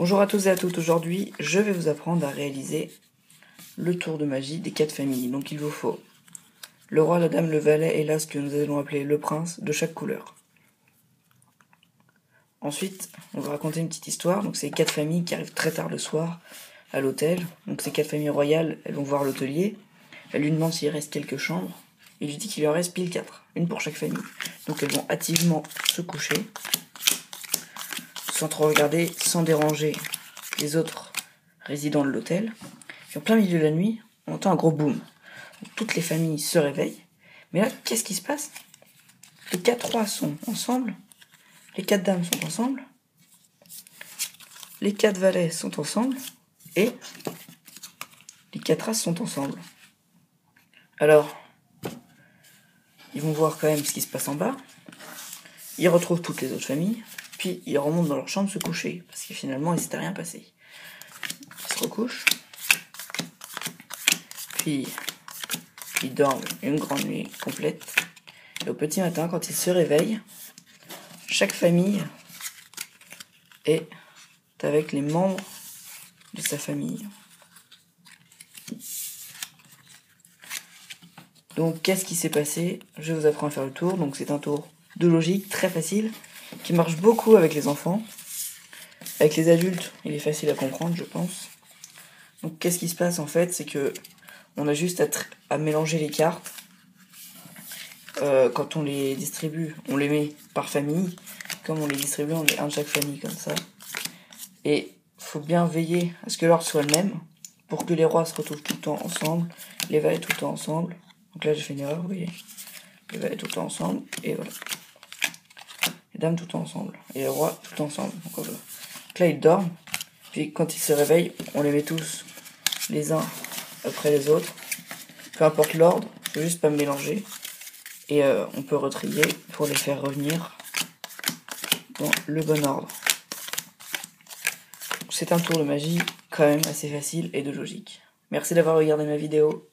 Bonjour à tous et à toutes, aujourd'hui je vais vous apprendre à réaliser le tour de magie des quatre familles. Donc il vous faut le roi, la dame, le valet et l'as que nous allons appeler le prince de chaque couleur. Ensuite, on va raconter une petite histoire. Donc c'est quatre familles qui arrivent très tard le soir à l'hôtel. Donc ces quatre familles royales, elles vont voir l'hôtelier. Elle lui demande s'il reste quelques chambres. Il lui dit qu'il en reste pile quatre, une pour chaque famille. Donc elles vont hâtivement se coucher sans trop regarder, sans déranger les autres résidents de l'hôtel. Puis en plein milieu de la nuit, on entend un gros boom. Toutes les familles se réveillent. Mais là, qu'est-ce qui se passe? Les quatre rois sont ensemble, les quatre dames sont ensemble, les quatre valets sont ensemble, et les quatre as sont ensemble. Alors, ils vont voir quand même ce qui se passe en bas. Ils retrouvent toutes les autres familles. Puis ils remontent dans leur chambre se coucher, parce que finalement il s'était rien passé. Ils se recouchent, puis ils dorment une grande nuit complète. Et au petit matin, quand ils se réveillent, chaque famille est avec les membres de sa famille. Donc, qu'est-ce qui s'est passé? Je vous apprends à faire le tour. Donc, c'est un tour de logique très facile qui marche beaucoup avec les enfants. Avec les adultes, il est facile à comprendre, je pense. Donc, qu'est-ce qui se passe en fait? C'est que on a juste à, mélanger les cartes. Euh, quand on les distribue, on les met par famille. Comme on les distribue, on met un de chaque famille comme ça. Et faut bien veiller à ce que l'ordre soit le même pour que les rois se retrouvent tout le temps ensemble, les valets tout le temps ensemble. Donc là, j'ai fait une erreur, vous voyez. Les valets tout le temps ensemble, et voilà dames tout ensemble et le roi tout ensemble. Donc, là, ils dorment. Puis quand ils se réveillent, on les met tous les uns après les autres. Peu importe l'ordre, faut juste pas mélanger. Et euh, on peut retrier pour les faire revenir dans le bon ordre. C'est un tour de magie quand même assez facile et de logique. Merci d'avoir regardé ma vidéo.